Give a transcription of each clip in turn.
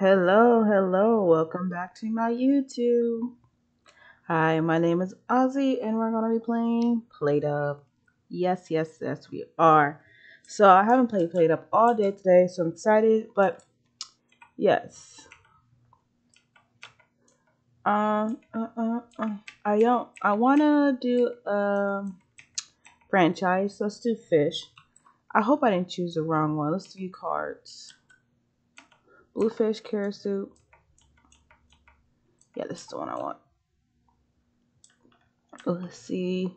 Hello, hello, welcome back to my YouTube. Hi, my name is Auzzie, and we're gonna be playing PlateUp. Yes, yes, yes, we are. So I haven't played PlateUp all day today, so I'm excited, but yes. Um, uh, uh, uh. I don't. I wanna do um franchise. Let's do fish. I hope I didn't choose the wrong one. Let's do cards. Bluefish, carrot soup. Yeah, this is the one I want. Let's see.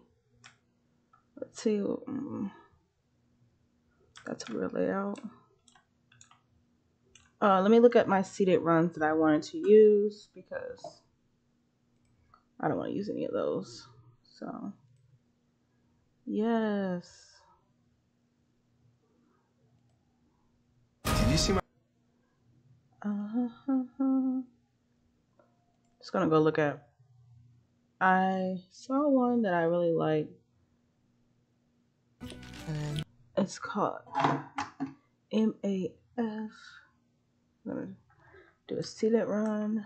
Let's see. Um, that's a real layout. Uh, let me look at my seeded runs that I wanted to use because I don't want to use any of those. So, yes. Did you see my? Uh-huh. Just gonna go look at. I saw one that I really like. And It's called MAF. I'm gonna do a seeded run.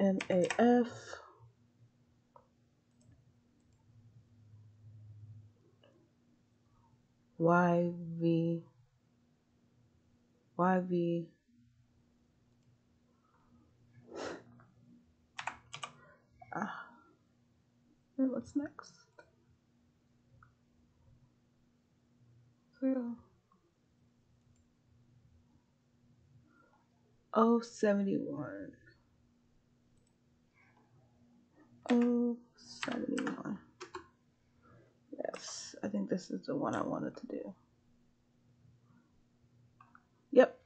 MAF. YV. YV. Ah. And what's next? Zero. Oh, 71. Oh, 71. Yes, I think this is the one I wanted to do. Yep.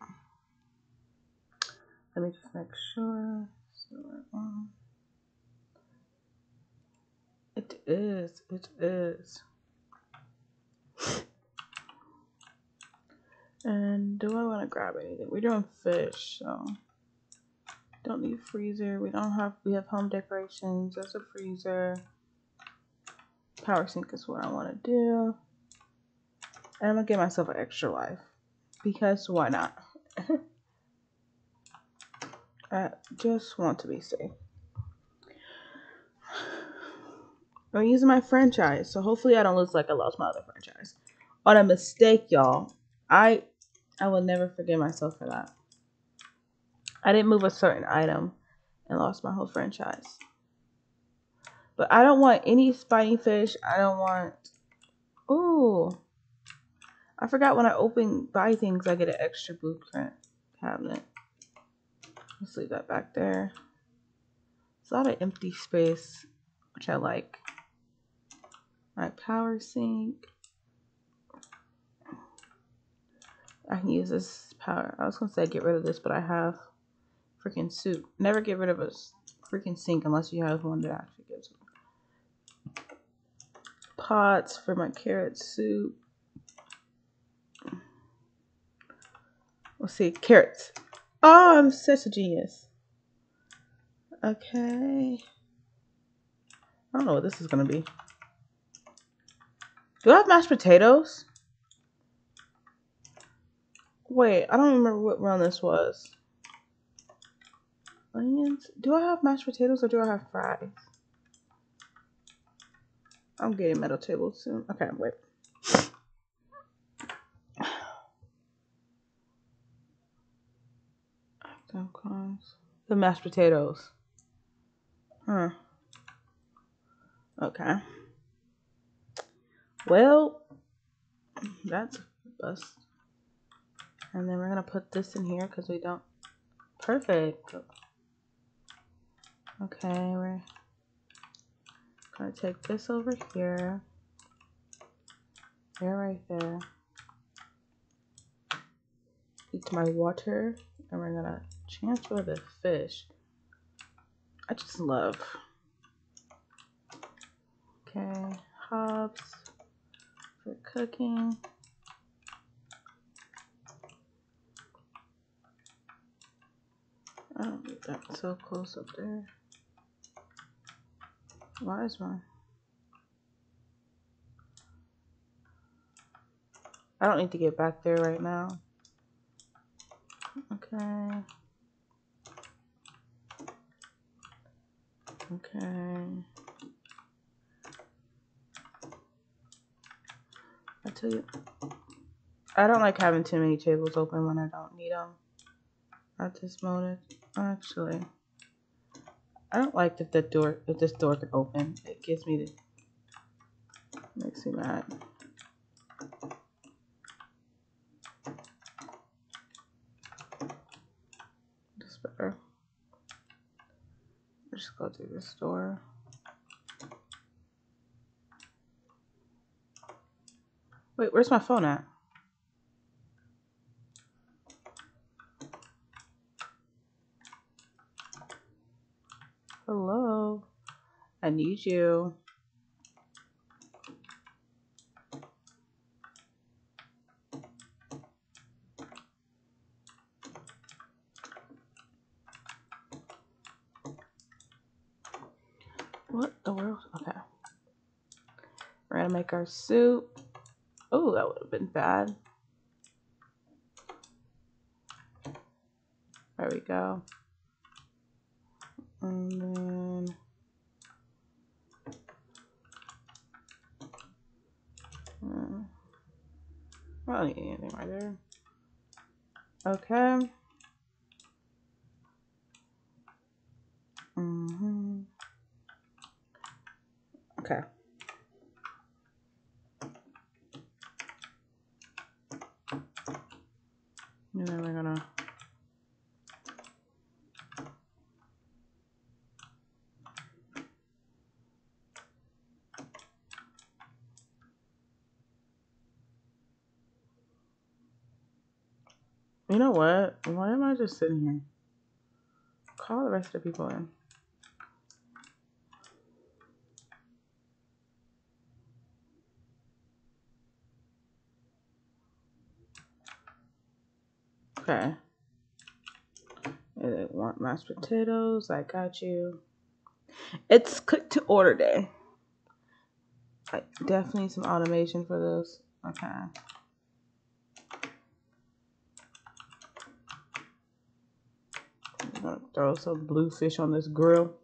Let me just make sure. Um, It is. It is. And do I want to grab anything? We're doing fish, so don't need freezer. We don't have. We have home decorations. That's a freezer. Power sink is what I want to do. And I'm gonna give myself an extra life because why not? I just want to be safe. I'm using my franchise, so hopefully I don't lose like I lost my other franchise. On a mistake, y'all. I I will never forgive myself for that. I didn't move a certain item and lost my whole franchise. But I don't want any spiny fish. I don't want. Ooh. I forgot when I open buy things, I get an extra blueprint cabinet. Let's leave that back there. It's a lot of empty space, which I like. My power sink. I can use this power. I was gonna say get rid of this, but I have freaking soup. Never get rid of a freaking sink unless you have one that actually gives. Pots for my carrot soup. Let's see, carrots. Oh, I'm such a genius. Okay. I don't know what this is gonna be. Do I have mashed potatoes? Wait, I don't remember what round this was. Onions? Do I have mashed potatoes or do I have fries? I'm getting metal table soon. Okay, wait. The mashed potatoes. Huh. Okay. Well, that's bust. And then we're gonna put this in here because we don't. Perfect. Okay, we're gonna take this over here. There, right there. Eat my water, and we're gonna transfer the fish. I just love. Okay, hobs for cooking. I don't need that so close up there. Why is my I don't need to get back there right now. Okay. Okay. I tell you, I don't like having too many tables open when I don't need them. At this moment, actually, I don't like that the door, if this door can open. It gives me the, makes me mad. This better. Just go through this door. Wait, where's my phone at? Hello? I need you. What the world? Okay. Make our soup. Oh, that would have been bad. There we go. And then uh, I don't need anything right there. Okay. Mm-hmm. Okay. And then we're gonna You know what? Why am I just sitting here? Call the rest of the people in. Okay. They want mashed potatoes. I got you. It's cooked to order day. I definitely need some automation for this. Okay. I'm gonna throw some blue fish on this grill.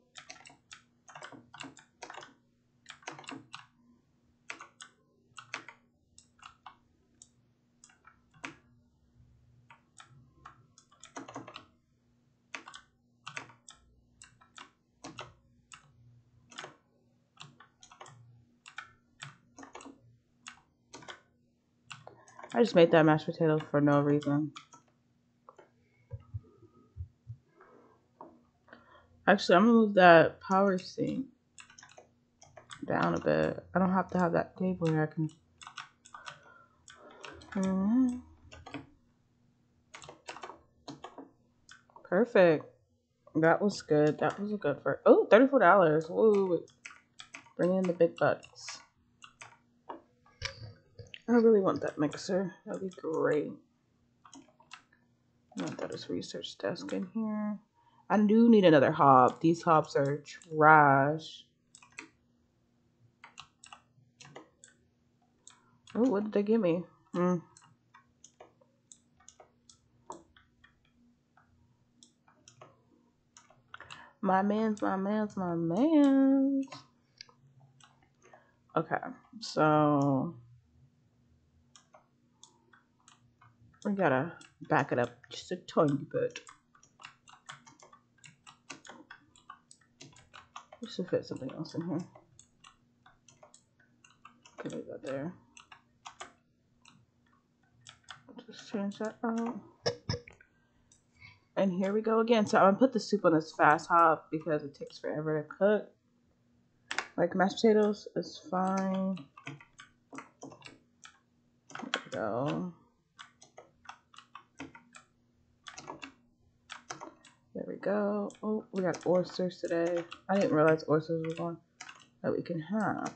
I just made that mashed potato for no reason. Actually, I'm gonna move that power sink down a bit. I don't have to have that table here. I can. Mhm. Perfect. That was good. That was a good for. Oh, $34. Woo. Bring in the big bucks. I really want that mixer. That'd be great. I want research desk in here. I do need another hob. These hobs are trash. Oh, what did they give me? Hmm. My man's, my man's, my man's. Okay, so we gotta back it up just a tiny bit. Just to fit something else in here. Okay, leave that there. Just change that out. And here we go again. So I'm gonna put the soup on this fast hob because it takes forever to cook. Like mashed potatoes is fine. There we go. There we go. Oh, we got oysters today. I didn't realize oysters were one that we can have.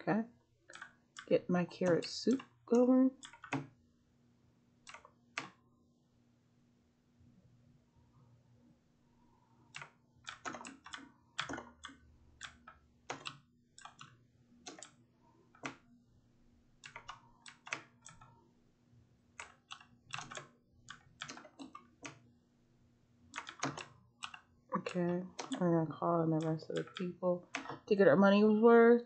Okay. Get my carrot soup going. Okay, I'm gonna the the people to get our money was worth.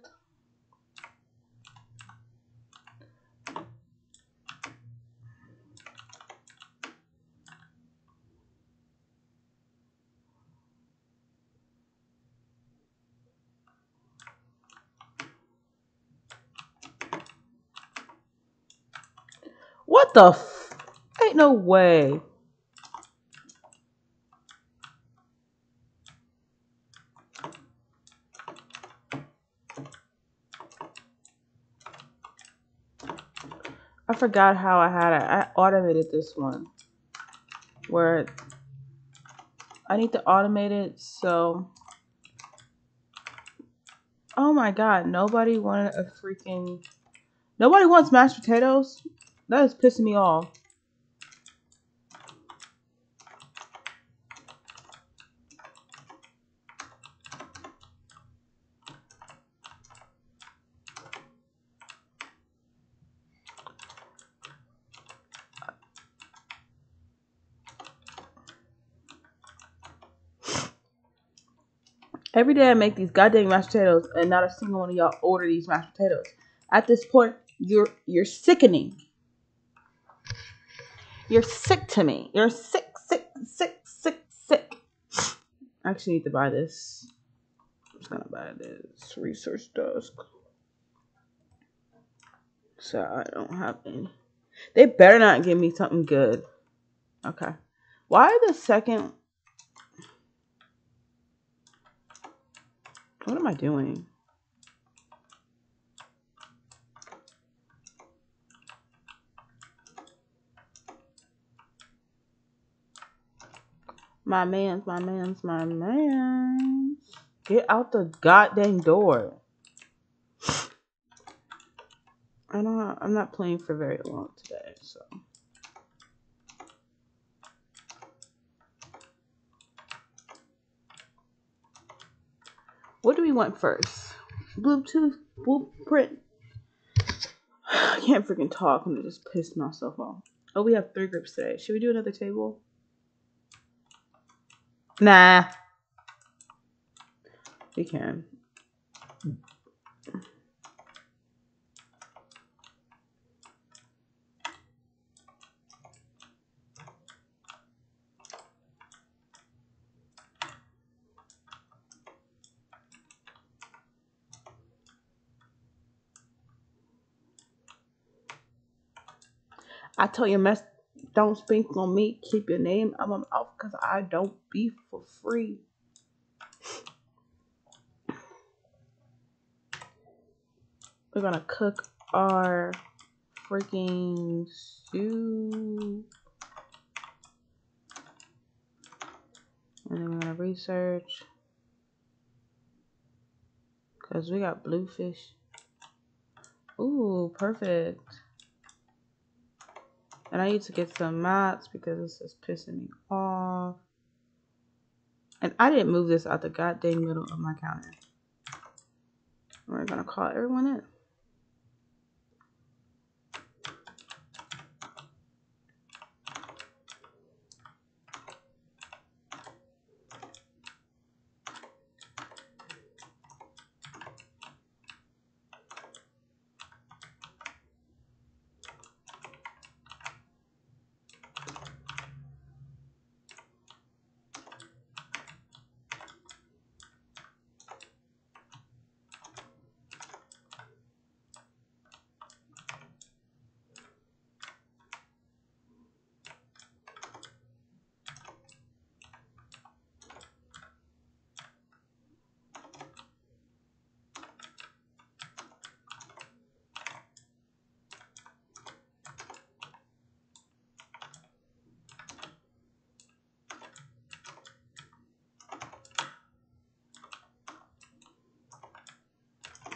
What the f- Ain't no way. I forgot how I had it. I automated this one. Where I need to automate it so Oh my god, nobody wanted a freaking Nobody wants mashed potatoes? That is pissing me off. Every day I make these goddamn mashed potatoes, and not a single one of y'all order these mashed potatoes. At this point, you're you're sickening. You're sick to me. You're sick, sick, sick, sick, sick. I actually need to buy this. I'm just gonna buy this research desk. So I don't have any. They better not give me something good. Okay. Why the second What am I doing? My man's, my man's, my man's. Get out the goddamn door. I don't. Know I'm not playing for very long today, so. What do we want first? Bluetooth blueprint. I can't freaking talk. I'm just pissed myself off. Oh, we have three groups today. Should we do another table? Nah. We can. I tell you, mess, don't speak on me. Keep your name out my mouth because I don't be for free. We're gonna cook our freaking soup. And then we're gonna research. Because we got bluefish. Ooh, perfect. And I need to get some mats because this is pissing me off. And I didn't move this out the goddamn middle of my counter. We're gonna call everyone in.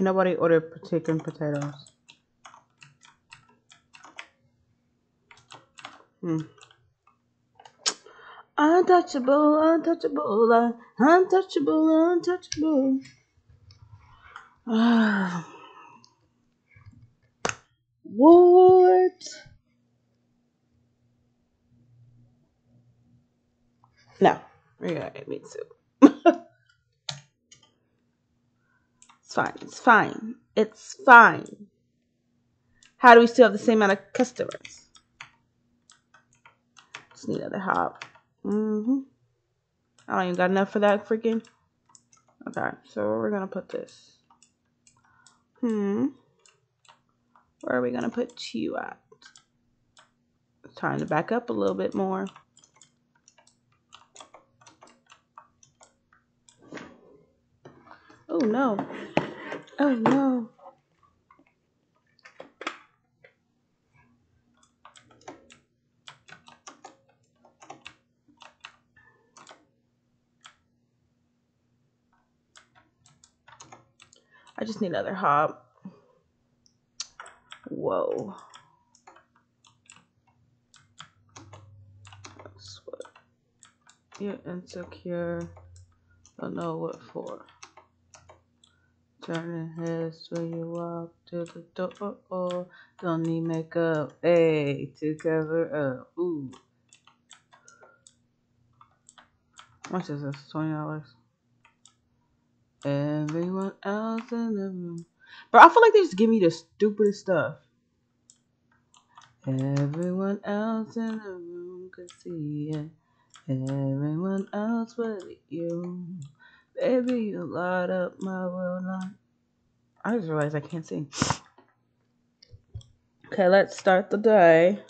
Nobody ordered chicken potatoes. Hmm. Untouchable, untouchable, untouchable, untouchable. What? No, we gotta get meat soup. Fine. It's fine. It's fine. How do we still have the same amount of customers? Just need another hob. Mm-hmm. I don't even got enough for that freaking. Okay, so where we're gonna put this? Hmm. Where are we gonna put you at? Time to back up a little bit more. Oh no. Oh no. I just need another hob. Whoa. That's what. You're insecure. Don't know what for. Turning heads when you walk to the door. Don't need makeup, hey, to cover up. Ooh. Much is this? Twenty dollars. Everyone else in the room. Bro, I feel like they just give me the stupidest stuff. Everyone else in the room could see it. Everyone else but you. Baby, you light up my world line. I just realized I can't sing. Okay, let's start the day.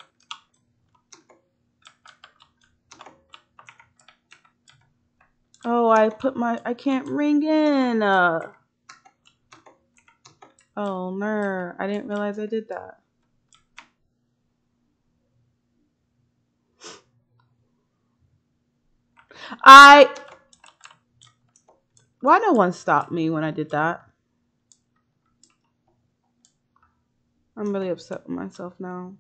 Oh, I put my I can't ring in. Uh, oh no, I didn't realize I did that. I why no one stopped me when I did that? I'm really upset with myself now.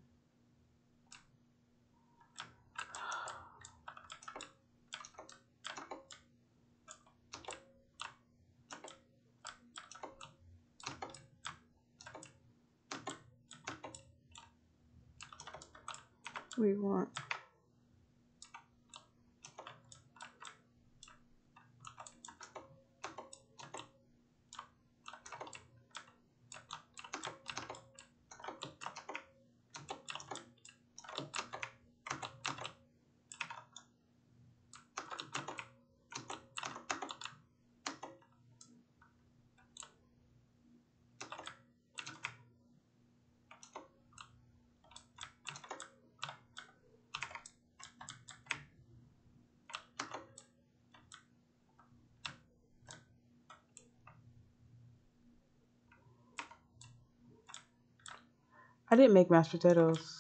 We want I didn't make mashed potatoes.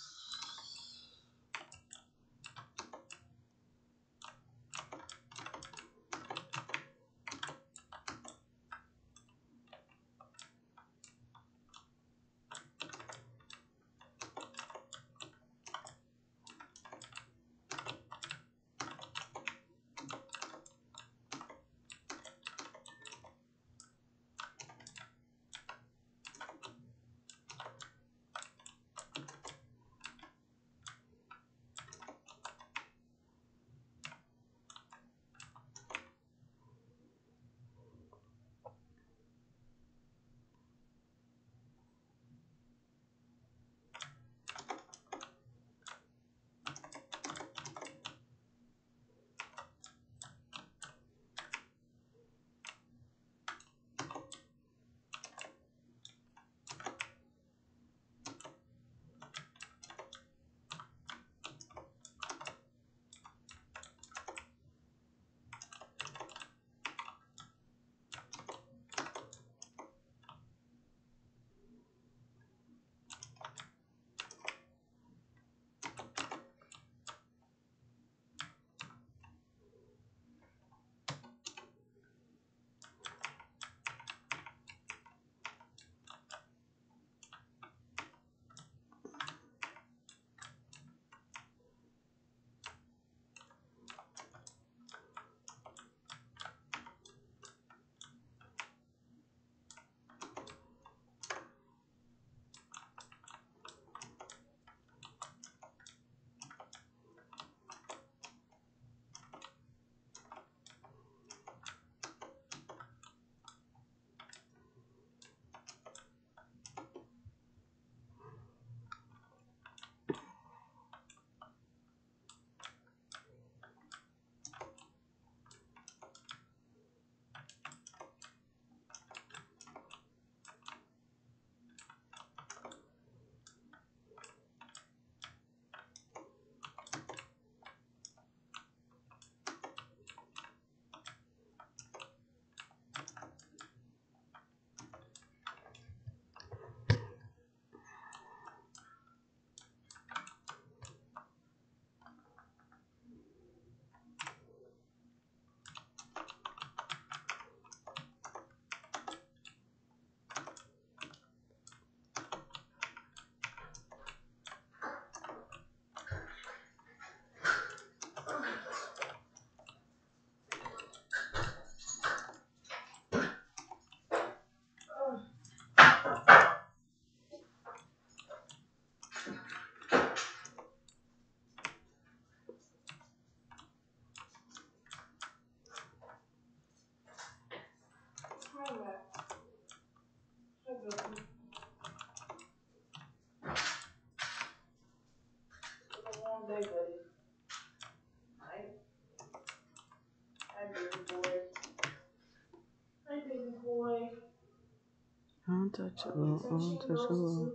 Untouchable, untouchable.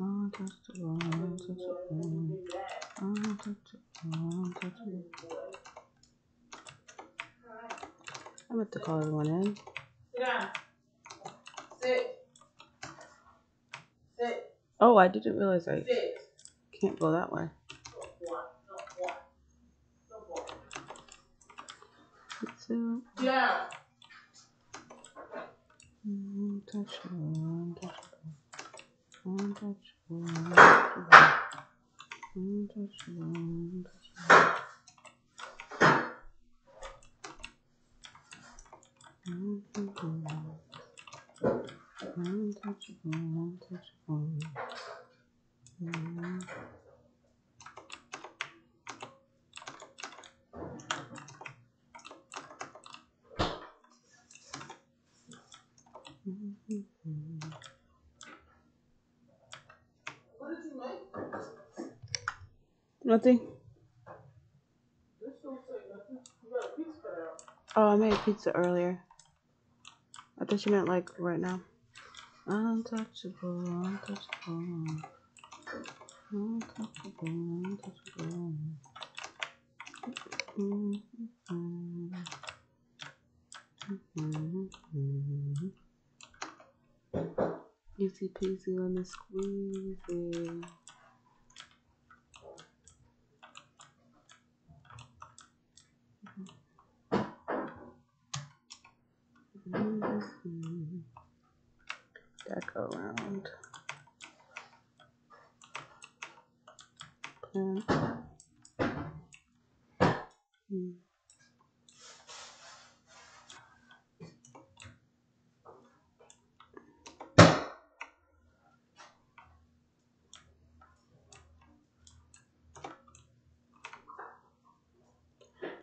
Untouchable, untouchable. Untouchable, untouchable. I'm about to call everyone in. Sit. Sit. Oh, I didn't realize I can't go that way. Down. Untouchable, untouchable. Untouchable, untouchable. Untouchable, untouchable. Untouchable, untouchable, untouchable. Mm. What did you make? Nothing. This don't say nothing. You got a piece cut out. Oh, Pizza earlier. I thought you meant like right now. Untouchable, untouchable. Untouchable, untouchable. Mm, mm, mm, mm. Easy peasy lemon squeezy. Mhm. That go around. Plant. Mm.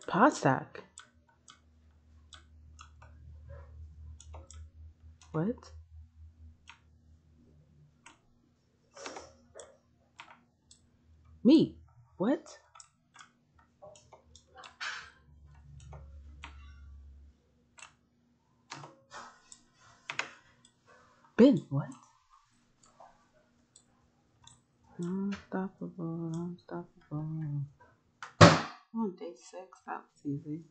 Pot stack. What? Me? What? Ben, what? Unstoppable, unstoppable. On day six, that was easy.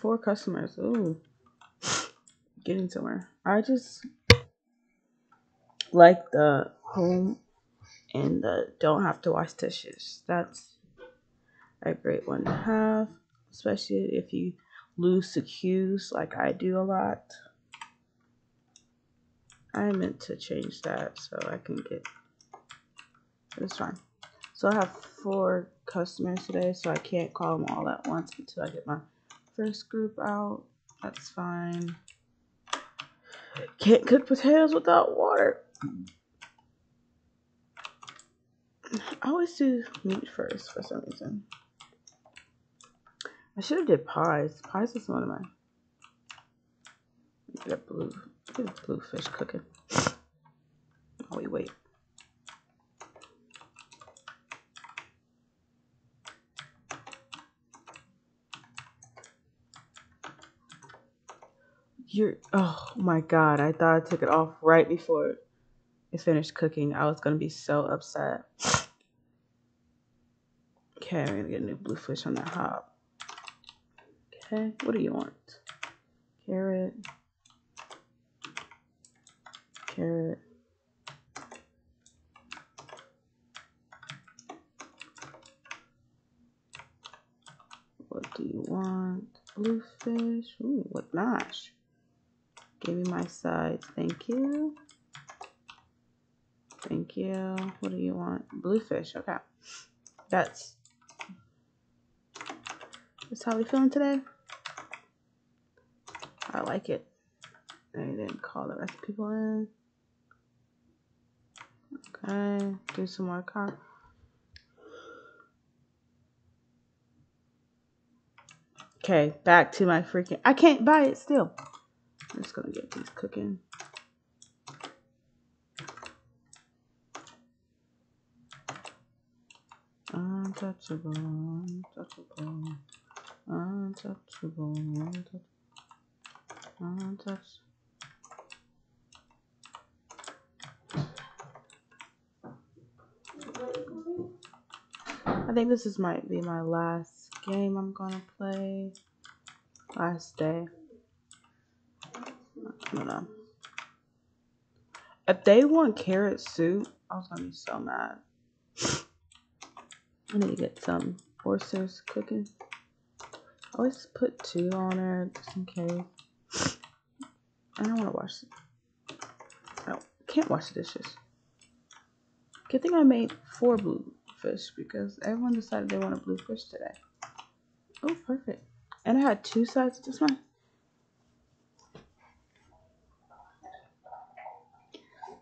Four customers. Ooh. Getting somewhere. I just like the home and the don't have to wash dishes. That's a great one to have, especially if you lose the cues like I do a lot. I meant to change that so I can get it's fine. So I have four customers today, so I can't call them all at once until I get my first group out. That's fine. Can't cook potatoes without water. I always do meat first for some reason. I should have did pies. Pies is one of my. Get a blue, get a blue fish cooking. Oh wait, wait. You're. Oh my god! I thought I took it off right before it finished cooking. I was gonna be so upset. Okay, I'm gonna get a new blue fish on that hob. Okay, what do you want? Carrot. Carrot. What do you want? Bluefish. Ooh, with mash. Give me my sides. Thank you. Thank you. What do you want? Bluefish. Okay. That's that's how we feeling today. I like it. I didn't call the rest of people in. Okay, do some more car. Okay, back to my freaking. I can't buy it still. I'm just gonna get these cooking. Untouchable, untouchable. Untouchable. Untouchable. Untouchable. I think this is might be my last game I'm gonna play. Last day. Don't know. If they want carrot soup, I was gonna be so mad. I need to get some oysters cooking. I always put two on there just in case. I don't want to wash. I can't wash the dishes. Good thing I made four blue fish because everyone decided they wanted blue fish today. Oh, perfect. And I had two sides of this one.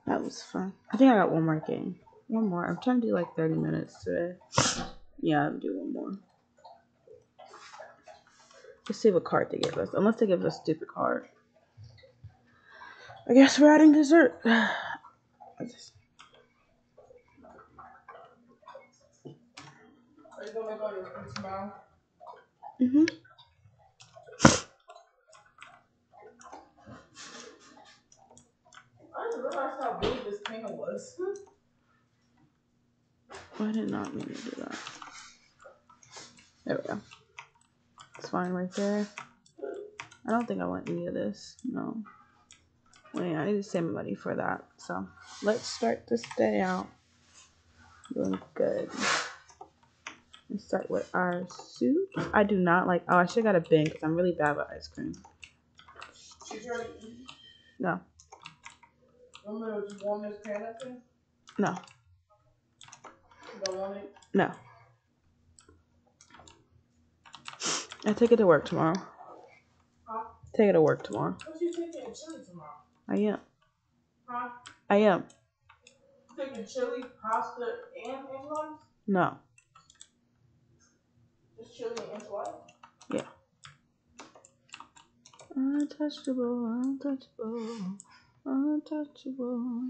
That was fun. I think I got one more game. One more. I'm trying to do like 30 minutes today. Yeah, I'm doing one more. Let's see what card they give us. Unless they give us a stupid card. I guess we're adding dessert. Just, Are you gonna make all your food tomorrow? hmm I didn't realize how big this pan was. I did not mean to do that. There we go. It's fine right there. I don't think I want any of this. No. Wait, I need to save money for that. So let's start this day out doing good. Let's start with our soup. I do not like. Oh, I should have got a bin because I'm really bad with ice cream. She's already eaten. No, To just warm this pan up then? no, don't want it? no. I take it to work tomorrow. Huh? Take it to work tomorrow. What you taking chili tomorrow? I am. Huh? I am. You taking chili, pasta, and whites? No. Just chili and egg white? Untouchable, untouchable, untouchable.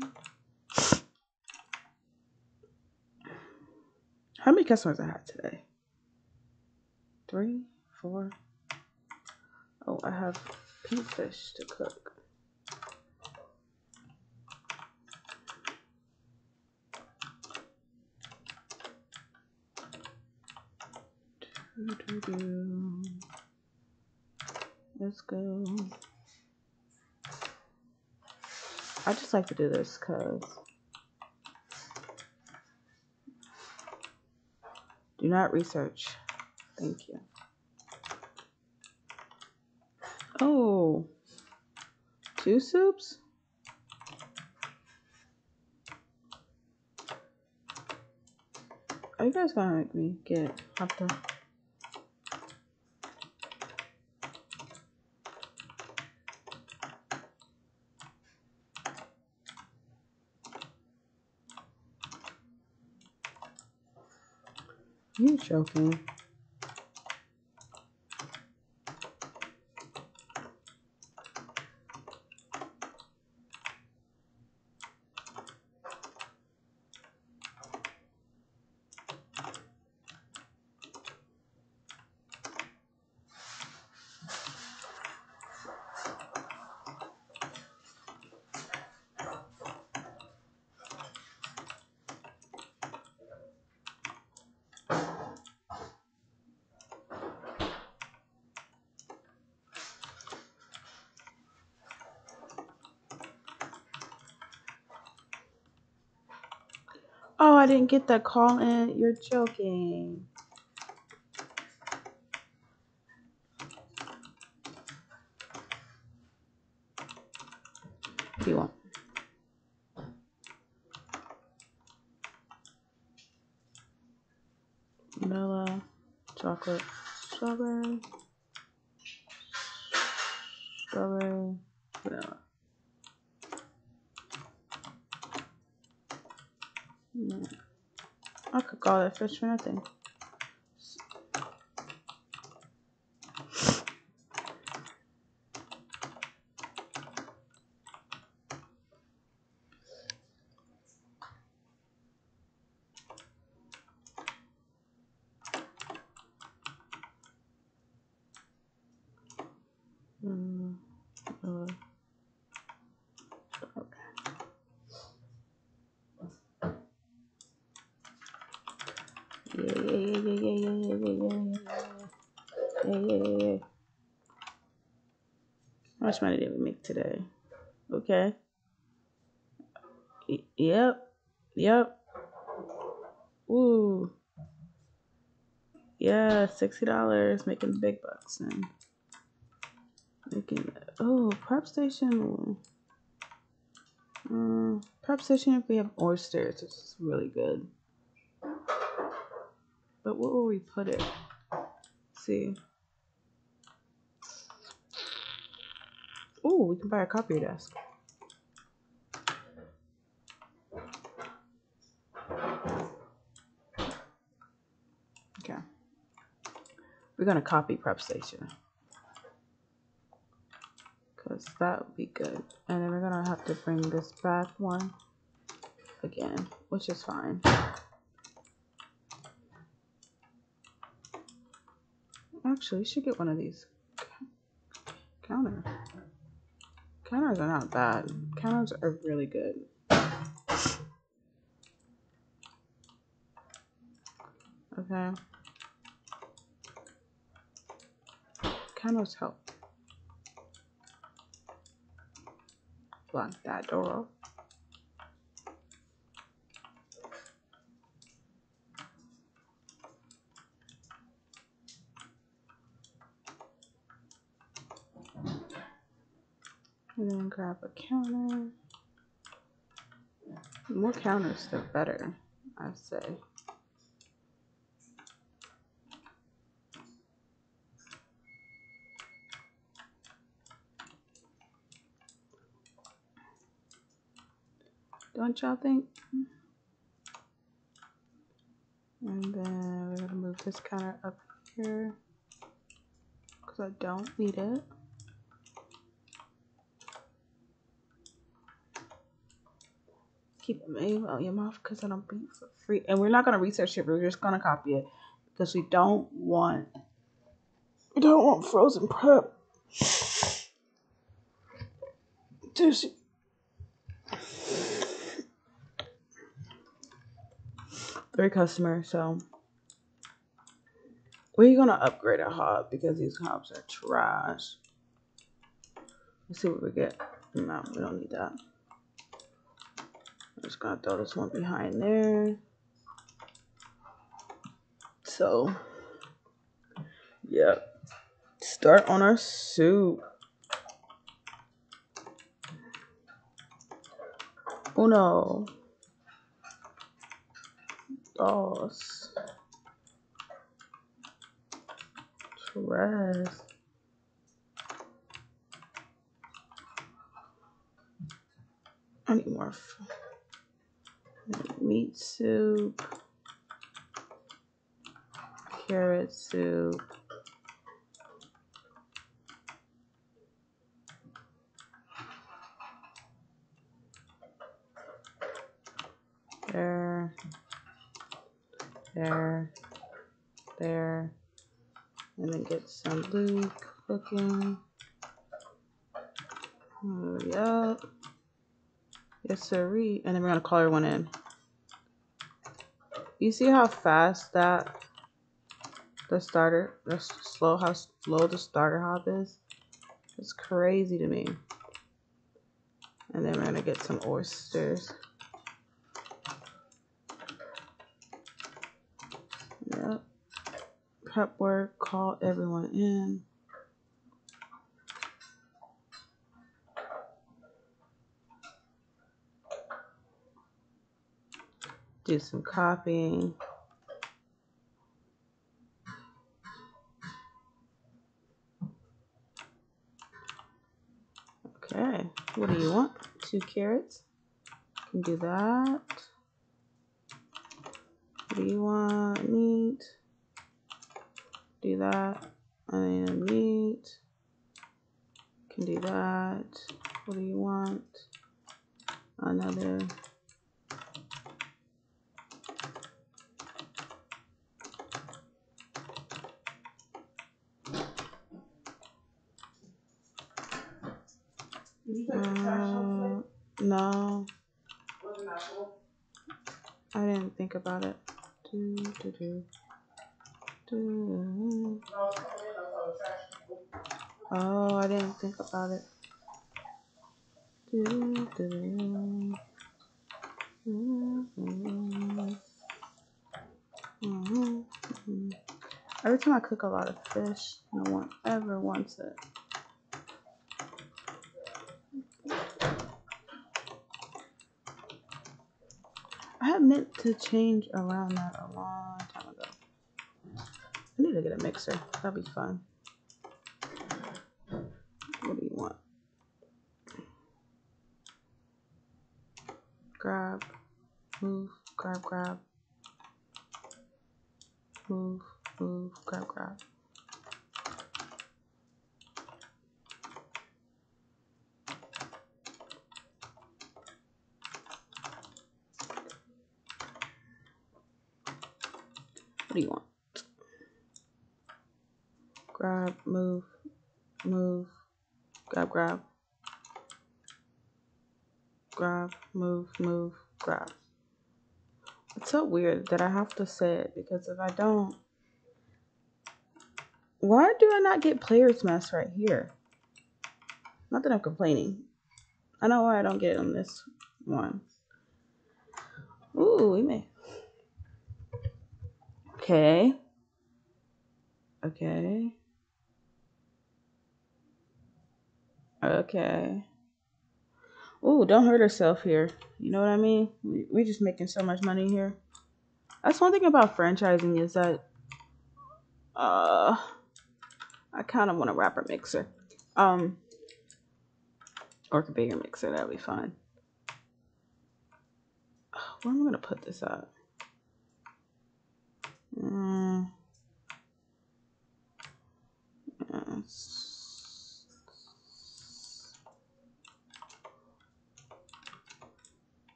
How many customers I had today? Three, four. Oh, I have pink fish to cook. Doo-doo-doo. Let's go. I just like to do this because do not research. Thank you. Oh, two soups? Are you guys gonna make me get to? You joking? Get that call in. You're joking. What do you want? Vanilla, chocolate, strawberry, strawberry, vanilla. Mm. I all that fish for nothing. Much money did we make today? Okay. Yep. Yep. Ooh. Yeah, sixty dollars, making the big bucks and making. Oh, prep station. Um, prep station if we have oysters, which is really good. But where will we put it? see. Ooh, we can buy a copier desk. Okay. We're gonna copy prep station. Cause that would be good. And then we're gonna have to bring this back one again, which is fine. Actually, we should get one of these counter. Counters are not bad. Counters are really good. Okay. Counters help. Block that door off. And then grab a counter. More counters, the better, I say. Don't y'all think? And then we're gonna move this counter up here because I don't need it. Keep your mouth because I don't beat for free. And we're not gonna research it. We're just gonna copy it because we don't want we don't want frozen prep. Just three customers, so we're gonna upgrade a hob because these hobs are trash. Let's see what we get. No, we don't need that. Just gonna throw this one behind there. So, yeah. Start on our soup. Uno. Dos. Tres. I need more meat soup, carrot soup. There, there, there, and then get some Luke cooking. Hurry up. Yes, sirree. And then we're gonna call everyone in. You see how fast that the starter, the slow how slow the starter hob is? It's crazy to me. And then we're gonna get some oysters. Yep. Prep work, call everyone in. Do some copying. Okay, what do you want? Two carrots. Can do that. What do you want? Meat. Do that. And meat. Can do that. What do you want? Another. Did you take the trash out Uh, no, Wasn't that cool? I didn't think about it. Do, do, do. Do. Oh, I didn't think about it. Do, do, do. Mhm. Mhm. Every time I cook a lot of fish, no one ever wants it. I meant to change around that a long time ago. I need to get a mixer. That'd be fun. What do you want? Grab, move, grab, grab. Move, move, grab, grab. What do you want? Grab, move, move, grab, grab. Grab, move, move, grab. It's so weird that I have to say it because if I don't, why do I not get player's mess right here? Not that I'm complaining. I know why I don't get it on this one. Ooh, we may. Okay. Okay. Okay. Ooh, don't hurt herself here. You know what I mean? We we just making so much money here. That's one thing about franchising is that uh I kind of want a rapid mixer. Um or a bigger mixer, that'd be fine. Where am I gonna put this at? Mm. Yes.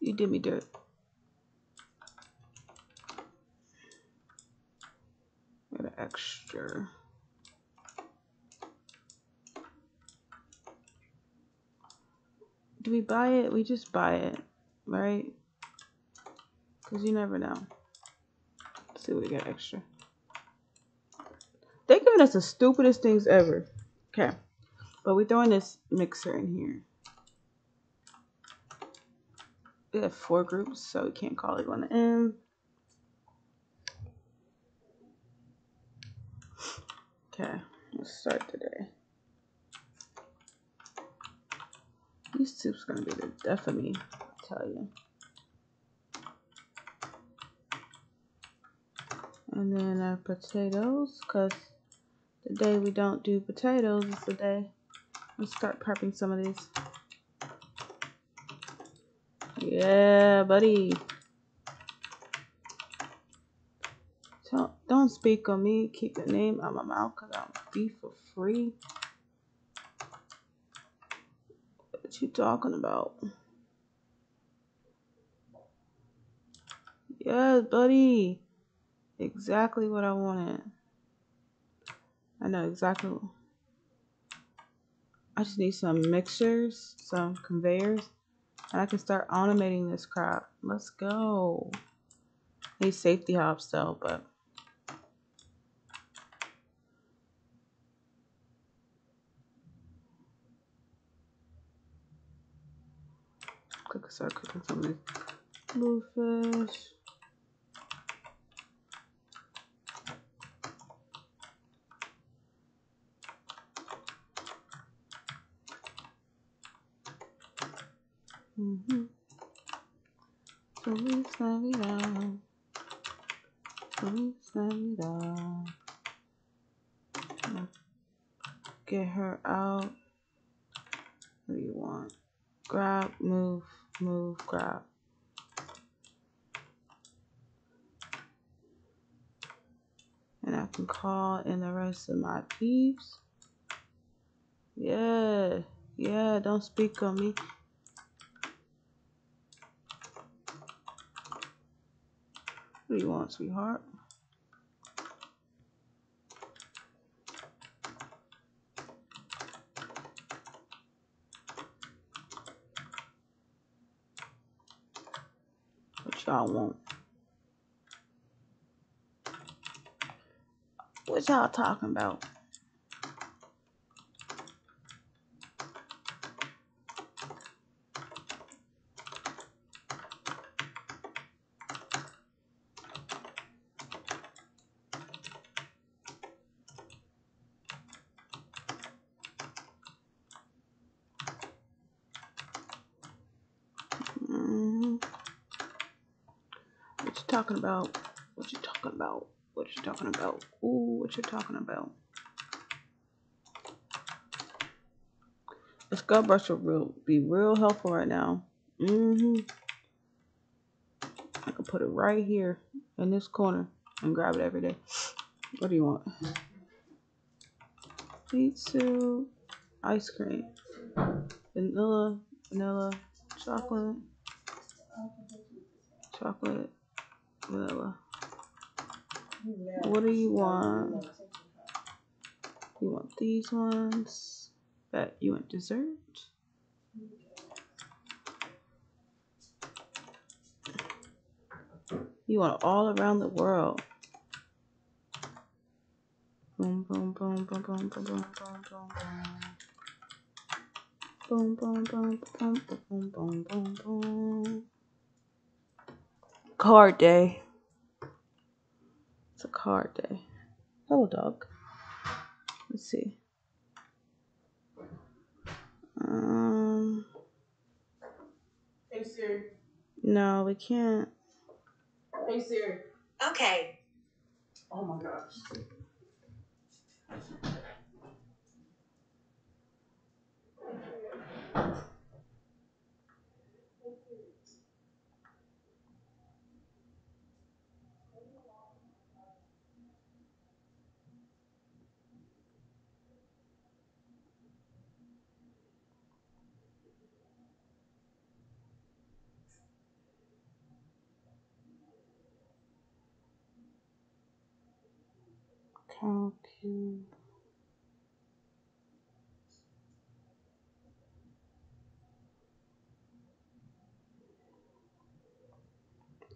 You did me dirt. Got an extra. Do we buy it? We just buy it, right? Because you never know. See what we got extra. They're giving us the stupidest things ever. Okay. But we're throwing this mixer in here. We have four groups, so we can't call it one in. Okay, let's start today. These soup's gonna be the death of me, I tell you. And then uh, potatoes, cause the day we don't do potatoes is the day. Let's start prepping some of these. Yeah, buddy. Don't, don't speak on me. Keep your name out my mouth because I don't be for free. What you talking about? Yes, buddy. Exactly what I wanted. I know exactly. I just need some mixers, some conveyors, and I can start automating this crap. Let's go. Need safety hobs though, but cook start cooking some of this bluefish. Mm-hmm. Feliz Navidad. Feliz Navidad. Get her out. What do you want? Grab, move, move, grab. And I can call in the rest of my peeps. Yeah, yeah, don't speak on me. sweetheart. What y'all want? What y'all talking about? You talking about? What you talking about? What you talking about? Ooh, what you talking about? The scrub brush will real, be real helpful right now. Mm-hmm. I can put it right here in this corner and grab it every day. What do you want? Soup, ice cream, vanilla, vanilla, chocolate, chocolate, vanilla. What do you want? You want these ones? That you want dessert? You want all around the world. Boom, boom, boom, boom, boom, boom, boom, boom, boom, boom. Boom, boom, boom, boom, boom, boom, boom, boom. Card day. It's a card day. Hello, dog. Let's see. Um, Hey Siri. no, we can't. Hey Siri. Okay. Oh my gosh. Calcu.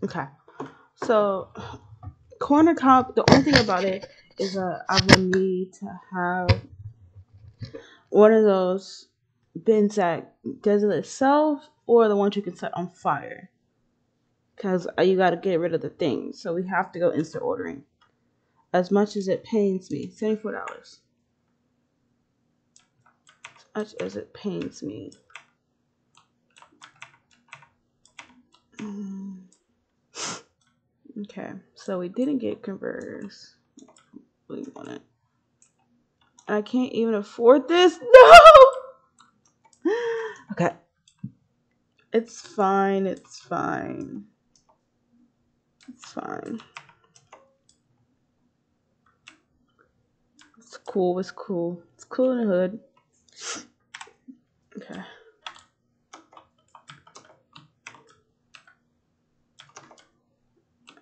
Okay. So, corner comp, the only thing about it is that I will need to have one of those bins that does it itself or the ones you can set on fire. Because uh, you got to get rid of the things. So, we have to go instant ordering. As much as it pains me, $74. As much as it pains me. Mm. Okay, so we didn't get converters. We want it. I can't even afford this. No. Okay. It's fine. It's fine. It's fine. It's cool. It's cool. It's cool in the hood. Okay.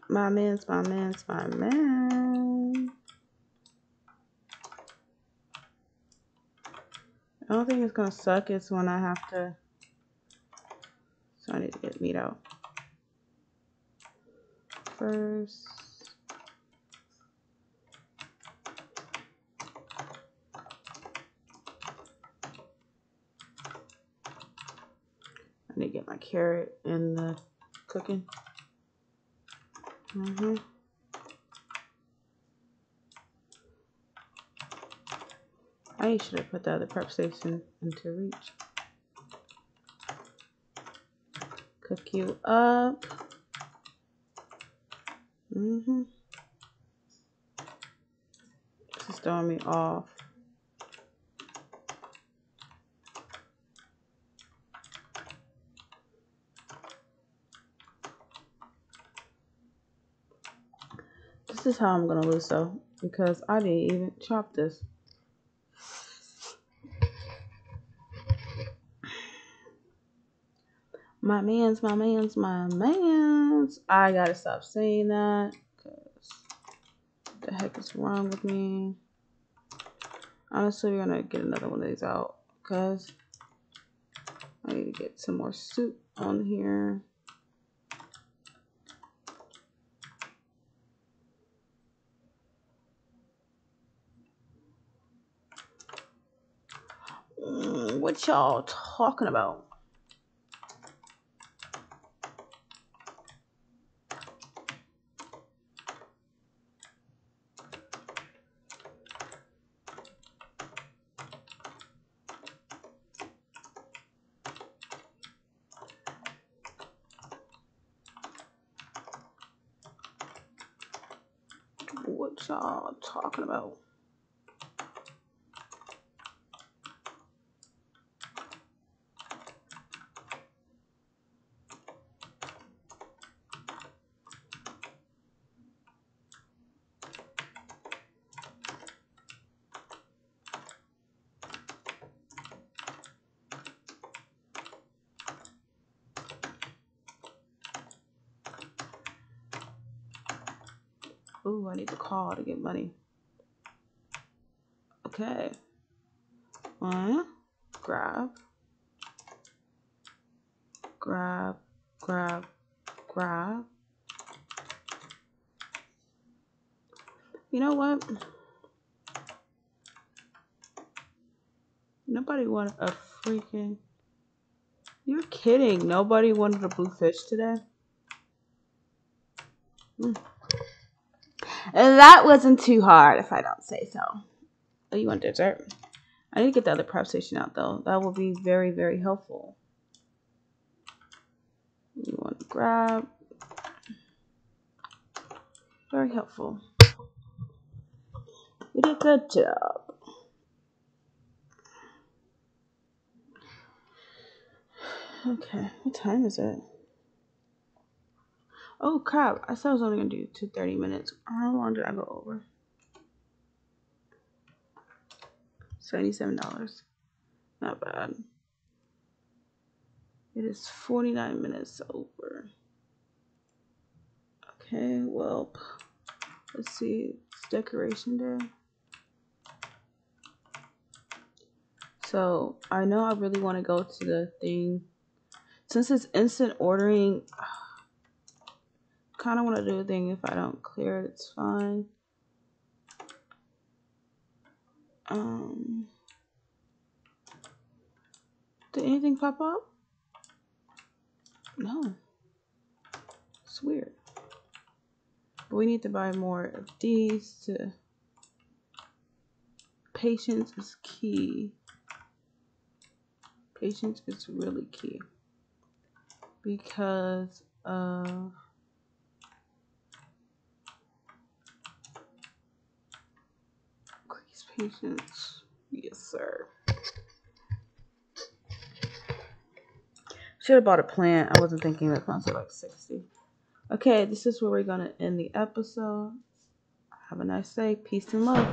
My man's my man's my man. I don't think it's gonna suck. It's when I have to. So I need to get meat out first. Carrot in the cooking. Mm-hmm. I should have put the other prep station into reach. Cook you up. Mm-hmm. This is throwing me off. This is how I'm gonna lose though, because I didn't even chop this. My man's, my man's, my man's. I gotta stop saying that, cause what the heck is wrong with me? Honestly, we're gonna get another one of these out, cause I need to get some more soup on here. Mm, What y'all talking about? What y'all talking about? Ooh, I need to get money. Okay. One, grab, grab, grab, grab. You know what? Nobody wanted a freaking. You're kidding. Nobody wanted a blue fish today. Mm. And that wasn't too hard, if I don't say so. Oh, you want dessert? I need to get the other prep station out though. That will be very, very helpful. You want to grab. Very helpful. You did a good job. Okay, what time is it? Oh crap! I said I was only gonna do two thirty minutes. How long did I go over? Seventy-seven dollars. Not bad. It is forty-nine minutes over. Okay, well, let's see. It's decoration day. So I know I really want to go to the thing. Since it's instant ordering, kind of want to do a thing. If I don't clear it, it's fine. Um, did anything pop up? No. It's weird. But we need to buy more of these to. Patience is key. Patience is really key. Because of. Patience. Yes, sir. Should have bought a plant. I wasn't thinking that plants are like 60. Okay, this is where we're going to end the episode. Have a nice day. Peace and love.